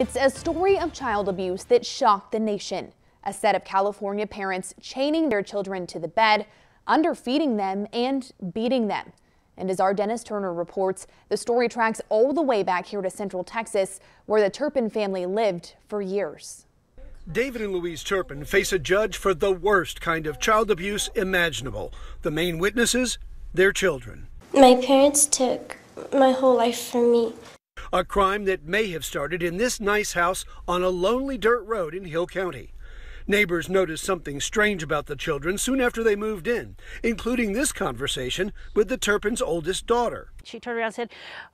It's a story of child abuse that shocked the nation. A set of California parents chaining their children to the bed, underfeeding them, and beating them. And as our Dennis Turner reports, the story tracks all the way back here to Central Texas, where the Turpin family lived for years. David and Louise Turpin face a judge for the worst kind of child abuse imaginable. The main witnesses, their children. My parents took my whole life from me. A crime that may have started in this nice house on a lonely dirt road in Hill County. Neighbors noticed something strange about the children soon after they moved in, including this conversation with the Turpin's oldest daughter. She turned around and said,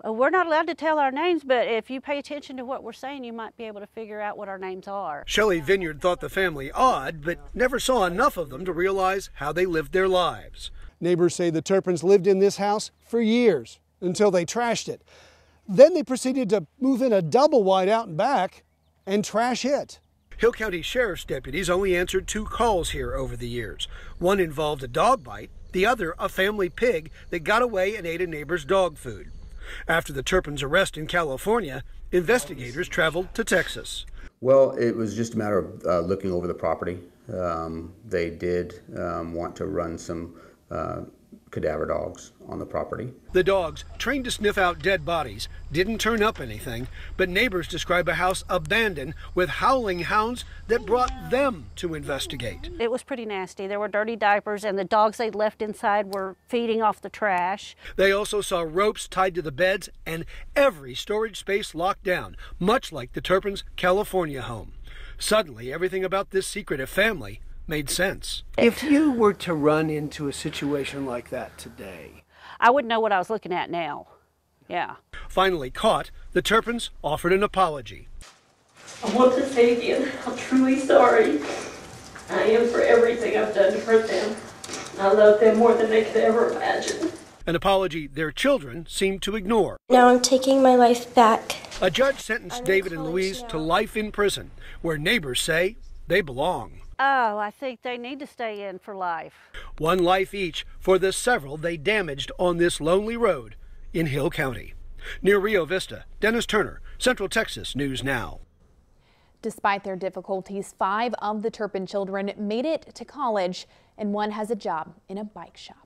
uh, We're not allowed to tell our names, but if you pay attention to what we're saying, you might be able to figure out what our names are. Shelley Vineyard thought the family odd, but never saw enough of them to realize how they lived their lives. Neighbors say the Turpins lived in this house for years until they trashed it. Then they proceeded to move in a double wide out and back and trash it. Hill County Sheriff's deputies only answered two calls here over the years. One involved a dog bite, the other a family pig that got away and ate a neighbor's dog food. After the Turpin's arrest in California, investigators traveled to Texas. Well, it was just a matter of uh, looking over the property. Um, they did um, want to run some uh, cadaver dogs on the property. The dogs, trained to sniff out dead bodies, didn't turn up anything, but neighbors describe a house abandoned with howling hounds that brought them to investigate. It was pretty nasty. There were dirty diapers, and the dogs they'd left inside were feeding off the trash. They also saw ropes tied to the beds and every storage space locked down, much like the Turpin's California home. Suddenly, everything about this secretive family made sense. If you were to run into a situation like that today, I wouldn't know what I was looking at now. Yeah. Finally caught, the Turpins offered an apology. I want to say again, I'm truly sorry. I am for everything I've done to hurt them. I love them more than they could ever imagine. An apology their children seemed to ignore. Now I'm taking my life back. A judge sentenced David and Louise now. to life in prison, where neighbors say they belong. Oh, I think they need to stay in for life. One life each for the several they damaged on this lonely road in Hill County. Near Rio Vista, Dennis Turner, Central Texas News Now. Despite their difficulties, five of the Turpin children made it to college, and one has a job in a bike shop.